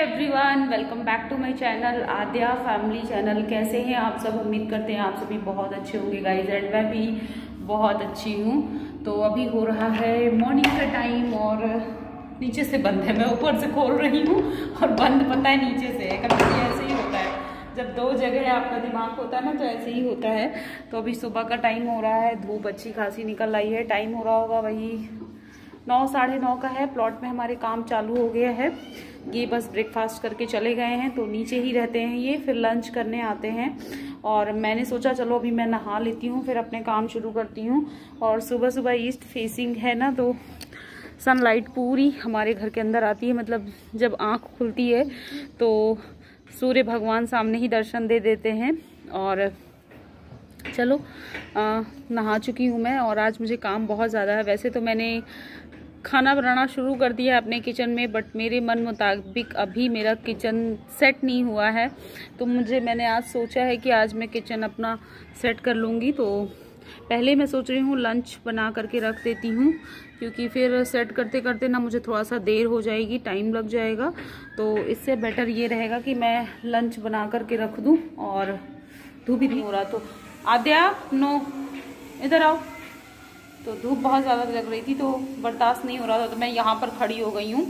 Everyone welcome back to my channel Aadya family channel कैसे हैं आप सब? उम्मीद करते हैं आप सभी बहुत अच्छे होंगे गाइज़ एंड मैं भी बहुत अच्छी हूँ। तो अभी हो रहा है मॉर्निंग का टाइम और नीचे से बंद है। मैं ऊपर से खोल रही हूँ और बंद पता है नीचे से कभी कभी ऐसे ही होता है। जब दो जगह आपका दिमाग होता है ना तो ऐसे ही होता है। तो अभी सुबह का टाइम हो रहा है। धूप अच्छी खासी निकल आई है। टाइम हो रहा होगा वही नौ, साढ़े नौ का है। प्लॉट में हमारे काम चालू हो गया है। ये बस ब्रेकफास्ट करके चले गए हैं तो नीचे ही रहते हैं ये फिर लंच करने आते हैं। और मैंने सोचा चलो अभी मैं नहा लेती हूँ फिर अपने काम शुरू करती हूँ। और सुबह सुबह ईस्ट फेसिंग है ना तो सनलाइट पूरी हमारे घर के अंदर आती है। मतलब जब आँख खुलती है तो सूर्य भगवान सामने ही दर्शन दे देते हैं। और चलो आ, नहा चुकी हूँ मैं। और आज मुझे काम बहुत ज़्यादा है। वैसे तो मैंने खाना बनाना शुरू कर दिया अपने किचन में बट मेरे मन मुताबिक अभी मेरा किचन सेट नहीं हुआ है। तो मुझे, मैंने आज सोचा है कि आज मैं किचन अपना सेट कर लूँगी। तो पहले मैं सोच रही हूँ लंच बना करके रख देती हूँ, क्योंकि फिर सेट करते करते ना मुझे थोड़ा सा देर हो जाएगी टाइम लग जाएगा। तो इससे बेटर ये रहेगा कि मैं लंच बना करके रख दूँ और धूप भी नहीं हो रहा। तो आद्या, नो, इधर आओ। तो धूप बहुत ज़्यादा लग रही थी तो बर्दाश्त नहीं हो रहा था तो मैं यहाँ पर खड़ी हो गई हूँ।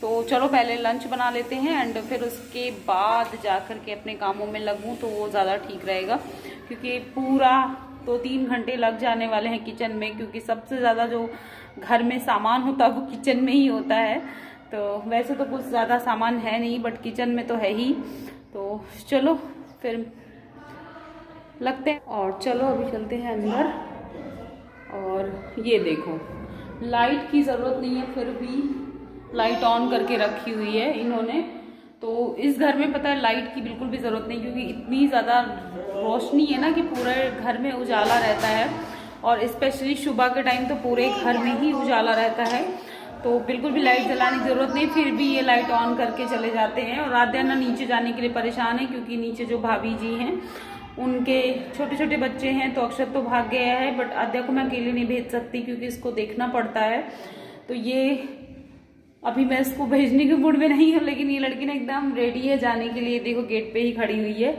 तो चलो पहले लंच बना लेते हैं एंड फिर उसके बाद जा कर के अपने कामों में लगूँ तो वो ज़्यादा ठीक रहेगा। क्योंकि पूरा दो तो तीन घंटे लग जाने वाले हैं किचन में, क्योंकि सबसे ज़्यादा जो घर में सामान होता है वो किचन में ही होता है। तो वैसे तो कुछ ज़्यादा सामान है नहीं बट किचन में तो है ही। तो चलो फिर लगते हैं और चलो अभी चलते हैं अंदर। और ये देखो। लाइट की ज़रूरत नहीं है, फिर भी लाइट ऑन करके रखी हुई है इन्होंने। तो इस घर में पता है लाइट की बिल्कुल भी ज़रूरत नहीं, क्योंकि इतनी ज़्यादा रोशनी है ना कि पूरे घर में उजाला रहता है। और स्पेशली सुबह के टाइम तो पूरे घर में ही उजाला रहता है। तो बिल्कुल भी लाइट जलाने की ज़रूरत नहीं, फिर भी ये लाइट ऑन करके चले जाते हैं। और आद्या ना नीचे जाने के लिए परेशान है, क्योंकि नीचे जो भाभी जी हैं उनके छोटे छोटे बच्चे हैं तो अक्षर तो भाग गया है बट आद्या को मैं अकेले नहीं भेज सकती क्योंकि इसको देखना पड़ता है। तो ये अभी मैं इसको भेजने के मूड में नहीं हूँ, लेकिन ये लड़की ना एकदम रेडी है जाने के लिए। देखो गेट पे ही खड़ी हुई है।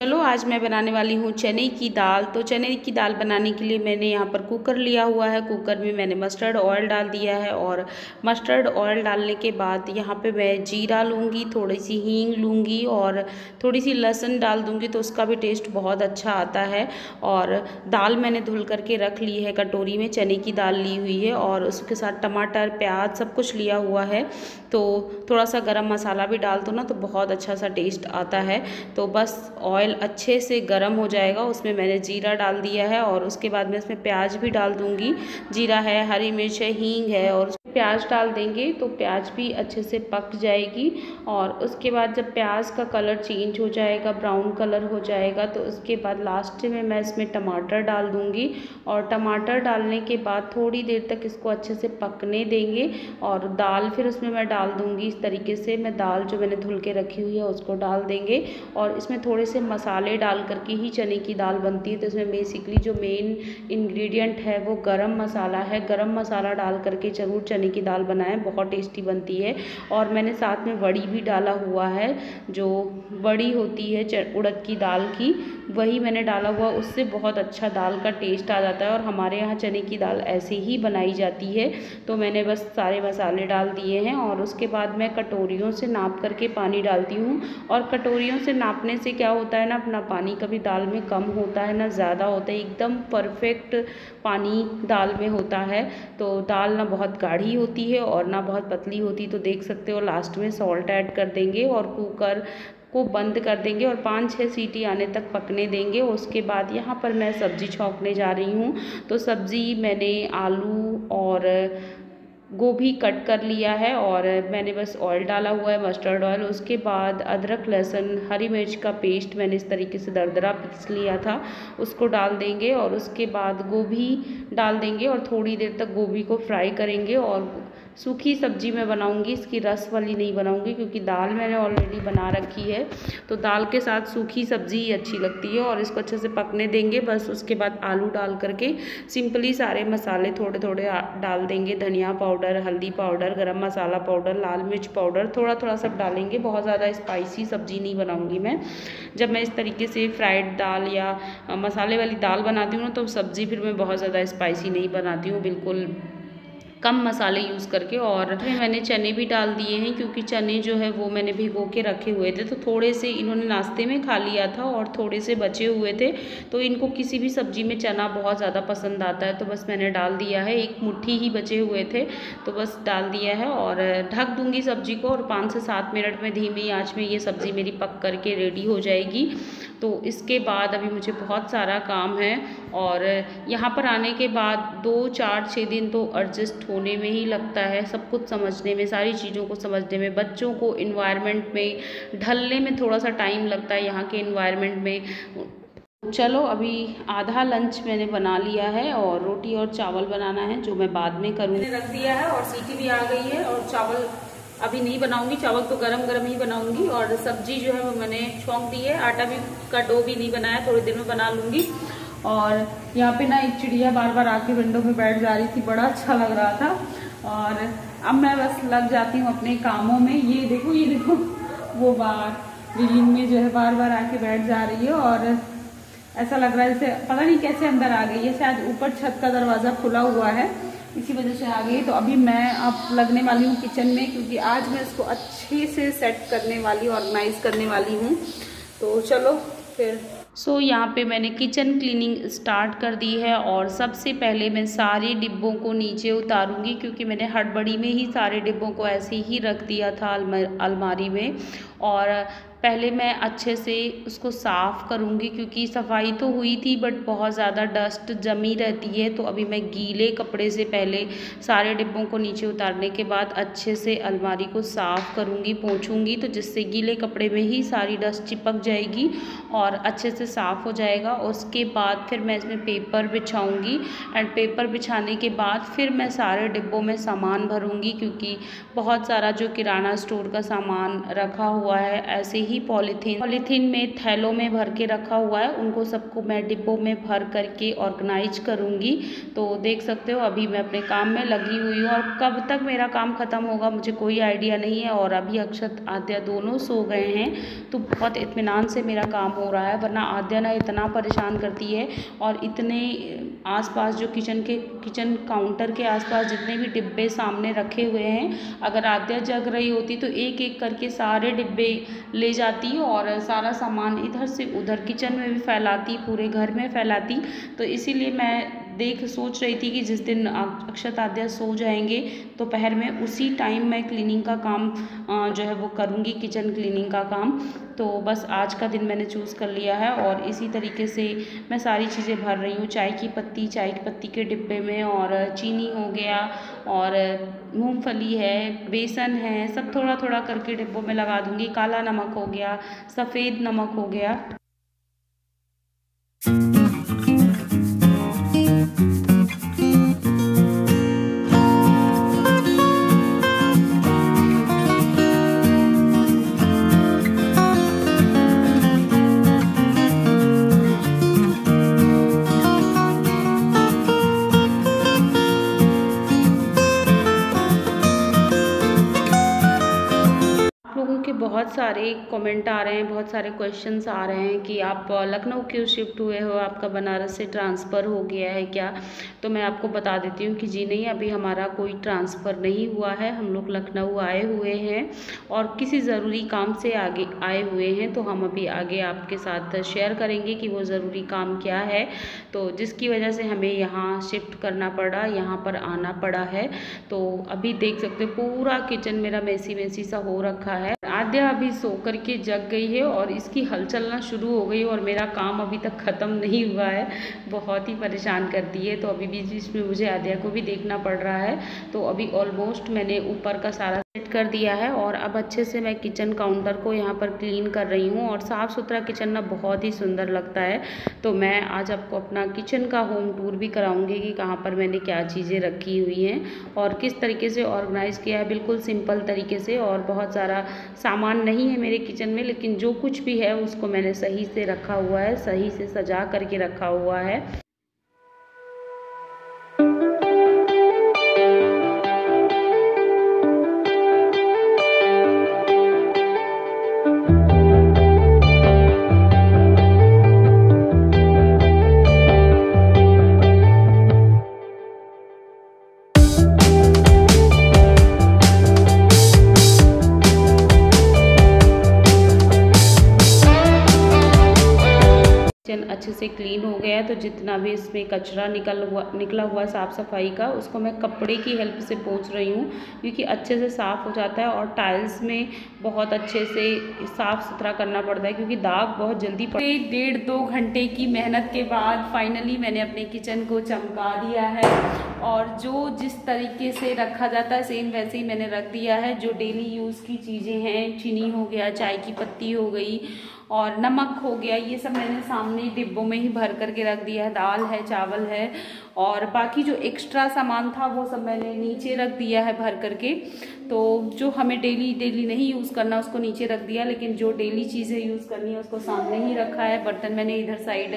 चलो, आज मैं बनाने वाली हूँ चने की दाल। तो चने की दाल बनाने के लिए मैंने यहाँ पर कुकर लिया हुआ है। कुकर में मैंने मस्टर्ड ऑयल डाल दिया है और मस्टर्ड ऑयल डालने के बाद यहाँ पे मैं जीरा लूँगी, थोड़ी सी हींग लूँगी और थोड़ी सी लहसुन डाल दूँगी तो उसका भी टेस्ट बहुत अच्छा आता है। और दाल मैंने धुल करके रख ली है, कटोरी में चने की दाल ली हुई है और उसके साथ टमाटर, प्याज सब कुछ लिया हुआ है। तो थोड़ा सा गर्म मसाला भी डाल दो ना तो बहुत अच्छा सा टेस्ट आता है। तो बस ऑयल ऑयल अच्छे से गर्म हो जाएगा, उसमें मैंने जीरा डाल दिया है और उसके बाद मैं इसमें प्याज भी डाल दूँगी। जीरा है, हरी मिर्च है, हींग है और प्याज डाल देंगे तो प्याज भी अच्छे से पक जाएगी और उसके बाद जब प्याज का कलर चेंज हो जाएगा, ब्राउन कलर हो जाएगा तो उसके बाद लास्ट में मैं इसमें टमाटर डाल दूँगी और टमाटर डालने के बाद थोड़ी देर तक इसको अच्छे से पकने देंगे और दाल फिर उसमें मैं डाल दूँगी। इस तरीके से मैं दाल जो मैंने धुल के रखी हुई है उसको डाल देंगे और इसमें थोड़े से मसाले डाल करके ही चने की दाल बनती है। तो इसमें बेसिकली जो मेन इंग्रेडिएंट है वो गरम मसाला है। गरम मसाला डाल करके ज़रूर चने चने की दाल बनाएँ, बहुत टेस्टी बनती है। और मैंने साथ में वड़ी भी डाला हुआ है, जो वड़ी होती है उड़द की दाल की। वही मैंने डाला हुआ, उससे बहुत अच्छा दाल का टेस्ट आ जाता है और हमारे यहाँ चने की दाल ऐसे ही बनाई जाती है। तो मैंने बस सारे मसाले डाल दिए हैं और उसके बाद मैं कटोरियों से नाप करके पानी डालती हूँ। और कटोरियों से नापने से क्या होता है ना, अपना पानी कभी दाल में कम होता है ना ज़्यादा होता है, एकदम परफेक्ट पानी दाल में होता है। तो दाल ना बहुत गाढ़ी होती है और ना बहुत पतली होती तो देख सकते हो लास्ट में सॉल्ट ऐड कर देंगे और कुकर को बंद कर देंगे और पाँच छः सीटी आने तक पकने देंगे। उसके बाद यहाँ पर मैं सब्ज़ी छौंकने जा रही हूँ। तो सब्ज़ी मैंने आलू और गोभी कट कर लिया है और मैंने बस ऑयल डाला हुआ है मस्टर्ड ऑयल उसके बाद अदरक, लहसुन, हरी मिर्च का पेस्ट मैंने इस तरीके से दरदरा पीस लिया था। उसको डाल देंगे और उसके बाद गोभी डाल देंगे और थोड़ी देर तक गोभी को फ्राई करेंगे और सूखी सब्ज़ी मैं बनाऊँगी, इसकी रस वाली नहीं बनाऊँगी क्योंकि दाल मैंने ऑलरेडी बना रखी है। तो दाल के साथ सूखी सब्ज़ी ही अच्छी लगती है और इसको अच्छे से पकने देंगे, बस उसके बाद आलू डाल करके सिंपली सारे मसाले थोड़े थोड़े डाल देंगे। धनिया पाउडर, हल्दी पाउडर, गरम मसाला पाउडर, लाल मिर्च पाउडर थोड़ा थोड़ा सब डालेंगे। बहुत ज़्यादा स्पाइसी सब्ज़ी नहीं बनाऊँगी मैं। जब मैं इस तरीके से फ्राइड दाल या मसाले वाली दाल बनाती हूँ ना तो सब्ज़ी फिर मैं बहुत ज़्यादा स्पाइसी नहीं बनाती हूँ। बिल्कुल कम मसाले यूज़ करके और मैंने चने भी डाल दिए हैं क्योंकि चने जो है वो मैंने भिगो के रखे हुए थे तो थोड़े से इन्होंने नाश्ते में खा लिया था और थोड़े से बचे हुए थे तो इनको किसी भी सब्ज़ी में चना बहुत ज़्यादा पसंद आता है तो बस मैंने डाल दिया है, एक मुट्ठी ही बचे हुए थे तो बस डाल दिया है और ढक दूँगी सब्ज़ी को और पाँच से सात मिनट में धीमी आँच में ये सब्ज़ी मेरी पक करके रेडी हो जाएगी। तो इसके बाद अभी मुझे बहुत सारा काम है और यहाँ पर आने के बाद दो, चार छः दिन तो एडजस्ट होने में ही लगता है, सब कुछ समझने में, सारी चीज़ों को समझने में, बच्चों को इन्वायरमेंट में ढलने में थोड़ा सा टाइम लगता है, यहाँ के इन्वायरमेंट में। चलो, अभी आधा लंच मैंने बना लिया है और रोटी और चावल बनाना है, जो मैं बाद में करूँगी। रख दिया है और सीटी भी आ गई है और चावल अभी नहीं बनाऊँगी, चावल तो गरम गरम ही बनाऊँगी और सब्ज़ी जो है वो मैंने छोंक दी है, आटा भी, का डो भी नहीं बनाया, थोड़ी देर में बना लूँगी। और यहाँ पे ना एक चिड़िया बार बार आके विंडो पे बैठ जा रही थी, बड़ा अच्छा लग रहा था। और अब मैं बस लग जाती हूँ अपने कामों में। ये देखो ये देखो, वो बार, बिल्डिंग में जो है बार बार आके बैठ जा रही है और ऐसा लग रहा है जैसे, पता नहीं कैसे अंदर आ गई है, शायद ऊपर छत का दरवाज़ा खुला हुआ है, इसी वजह से आ गई तो अभी मैं अब लगने वाली हूँ किचन में, क्योंकि आज मैं इसको अच्छे से सेट करने वाली ऑर्गेनाइज करने वाली हूँ। तो चलो, फिर सो so, यहाँ पे मैंने किचन क्लीनिंग स्टार्ट कर दी है और सबसे पहले मैं सारे डिब्बों को नीचे उतारूँगी क्योंकि मैंने हड़बड़ी में ही सारे डिब्बों को ऐसे ही रख दिया था अलमारी में और पहले मैं अच्छे से उसको साफ़ करूँगी, क्योंकि सफ़ाई तो हुई थी बट बहुत ज़्यादा डस्ट जमी रहती है तो अभी मैं गीले कपड़े से पहले सारे डिब्बों को नीचे उतारने के बाद अच्छे से अलमारी को साफ़ करूँगी, पोंछूँगी तो जिससे गीले कपड़े में ही सारी डस्ट चिपक जाएगी और अच्छे से साफ़ हो जाएगा। उसके बाद फिर मैं इसमें पेपर बिछाऊँगी एंड पेपर बिछाने के बाद फिर मैं सारे डिब्बों में सामान भरूँगी, क्योंकि बहुत सारा जो किराना स्टोर का सामान रखा हुआ है, ऐसे ही ही पॉलीथीन। पॉलीथीन में थैलों में भर के रखा हुआ है। उनको सबको मैं डिब्बों में भर करके ऑर्गेनाइज करूँगी। तो देख सकते हो, अभी मैं अपने काम में लगी हुई हूँ और कब तक मेरा काम ख़त्म होगा, मुझे कोई आइडिया नहीं है। और अभी अक्षत, आद्या दोनों सो गए हैं। तो बहुत इतमान से मेरा काम हो रहा है, वरना आद्या ना इतना परेशान करती है। और इतने आसपास जो किचन के, किचन काउंटर के आसपास जितने भी डिब्बे सामने रखे हुए हैं, अगर आद्या जग रही होती तो एक एक करके सारे डिब्बे ले जाती और सारा सामान इधर से उधर किचन में भी फैलाती, पूरे घर में फैलाती। तो इसीलिए मैं देख सोच रही थी कि जिस दिन अक्षत आद्या सो जाएँगे तो में उसी टाइम मैं क्लीनिंग का काम जो है वो करूँगी किचन क्लीनिंग का काम। तो बस आज का दिन मैंने चूज़ कर लिया है और इसी तरीके से मैं सारी चीज़ें भर रही हूँ। चाय की पत्ती, चाय की पत्ती के डिब्बे में और चीनी हो गया और मूंगफली है, बेसन है, सब थोड़ा थोड़ा करके डिब्बों में लगा दूँगी। काला नमक हो गया, सफ़ेद नमक हो गया। सारे कमेंट आ रहे हैं, बहुत सारे क्वेश्चंस आ रहे हैं कि आप लखनऊ क्यों शिफ्ट हुए हो? आपका बनारस से ट्रांसफ़र हो गया है क्या? तो मैं आपको बता देती हूँ कि जी नहीं, अभी हमारा कोई ट्रांसफ़र नहीं हुआ है। हम लोग लखनऊ आए हुए हैं और किसी ज़रूरी काम से आगे, आए हुए हैं तो हम अभी आगे आपके साथ शेयर करेंगे कि वो ज़रूरी काम क्या है। तो जिसकी वजह से हमें यहाँ शिफ्ट करना पड़ा, यहाँ पर आना पड़ा है। तो अभी देख सकते हो, पूरा किचन मेरा मैसी मैसी सा हो रखा है। आद्या अभी सो कर के जग गई है और इसकी हलचलना शुरू हो गई और मेरा काम अभी तक ख़त्म नहीं हुआ है। बहुत ही परेशान करती है। तो अभी बीच बीच में मुझे आद्या को भी देखना पड़ रहा है। तो अभी ऑलमोस्ट मैंने ऊपर का सारा सेट कर दिया है और अब अच्छे से मैं किचन काउंटर को यहाँ पर क्लीन कर रही हूँ और साफ़ सुथरा किचन ना बहुत ही सुंदर लगता है। तो मैं आज आपको अपना किचन का होम टूर भी कराऊँगी कि कहाँ पर मैंने क्या चीज़ें रखी हुई हैं और किस तरीके से ऑर्गेनाइज़ किया है। बिल्कुल सिंपल तरीके से और बहुत सारा सामान नहीं है मेरे किचन में, लेकिन जो कुछ भी है उसको मैंने सही से रखा हुआ है, सही से सजा करके रखा हुआ है। अच्छे से क्लीन हो गया है तो जितना भी इसमें कचरा निकल हुआ, निकला हुआ साफ़ सफ़ाई का, उसको मैं कपड़े की हेल्प से पोंछ रही हूँ, क्योंकि अच्छे से साफ़ हो जाता है और टाइल्स में बहुत अच्छे से साफ़ सुथरा करना पड़ता है, क्योंकि दाग बहुत जल्दी पड़े डेढ़ दो घंटे की मेहनत के बाद फाइनली मैंने अपने किचन को चमका दिया है, और जो जिस तरीके से रखा जाता है सेम वैसे ही मैंने रख दिया है, जो डेली यूज़ की चीज़ें हैं, चीनी हो गया, चाय की पत्ती हो गई और नमक हो गया, ये सब मैंने सामने डिब्बों में ही भर करके रख दिया है। दाल है, चावल है और बाकी जो एक्स्ट्रा सामान था वो सब मैंने नीचे रख दिया है भर करके। तो जो हमें डेली डेली नहीं यूज़ करना, उसको नीचे रख दिया, लेकिन जो डेली चीज़ें यूज़ करनी है, उसको सामने ही रखा है। बर्तन मैंने इधर साइड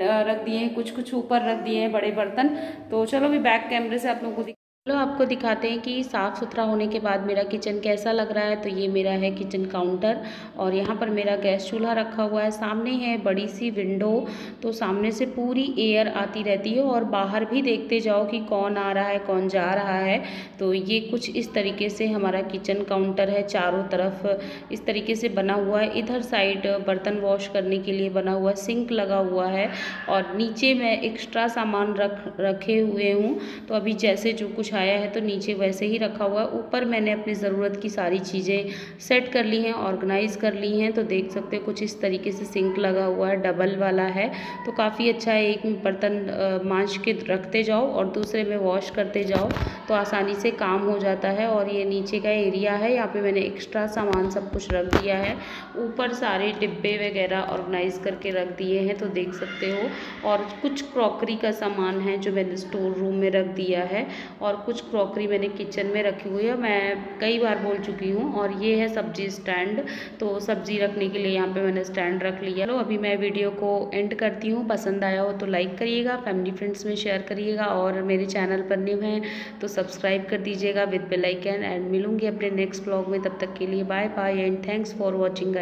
रख दिए हैं कुछ कुछ ऊपर रख दिए हैं बड़े बर्तन। तो चलो भी बैक कैमरे से आप लोगों को चलो आपको दिखाते हैं कि साफ़ सुथरा होने के बाद मेरा किचन कैसा लग रहा है। तो ये मेरा है किचन काउंटर और यहाँ पर मेरा गैस चूल्हा रखा हुआ है। सामने है बड़ी सी विंडो तो सामने से पूरी एयर आती रहती है और बाहर भी देखते जाओ कि कौन आ रहा है, कौन जा रहा है। तो ये कुछ इस तरीके से हमारा किचन काउंटर है, चारों तरफ़ इस तरीके से बना हुआ है। इधर साइड बर्तन वॉश करने के लिए बना हुआ सिंक लगा हुआ है और नीचे मैं एक्स्ट्रा सामान रख, रखे हुए हूँ। तो अभी जैसे जो कुछ आया है तो नीचे वैसे ही रखा हुआ है। ऊपर मैंने अपनी ज़रूरत की सारी चीज़ें सेट कर ली हैं, ऑर्गेनाइज कर ली हैं। तो देख सकते हो कुछ इस तरीके से सिंक लगा हुआ है, डबल वाला है। तो काफ़ी अच्छा है, एक बर्तन मांझ के रखते जाओ और दूसरे में वॉश करते जाओ तो आसानी से काम हो जाता है। और ये नीचे का एरिया है, यहाँ पे मैंने एक्स्ट्रा सामान सब कुछ रख दिया है। ऊपर सारे डिब्बे वगैरह ऑर्गेनाइज करके रख दिए हैं तो देख सकते हो। और कुछ क्रॉकरी का सामान है जो मैंने स्टोर रूम में रख दिया है। और कुछ क्रॉकरी मैंने किचन में रखी हुई है मैं कई बार बोल चुकी हूँ और ये है सब्ज़ी स्टैंड तो सब्ज़ी रखने के लिए यहाँ पे मैंने स्टैंड रख लिया। चलो, अभी मैं वीडियो को एंड करती हूँ। पसंद आया हो तो लाइक करिएगा फैमिली फ्रेंड्स में शेयर करिएगा और मेरे चैनल पर न्यू हैं तो सब्सक्राइब कर दीजिएगा विद बेलाइकन एंड मिलूँगी अपने नेक्स्ट ब्लॉग में। तब तक के लिए bye bye and thanks for watching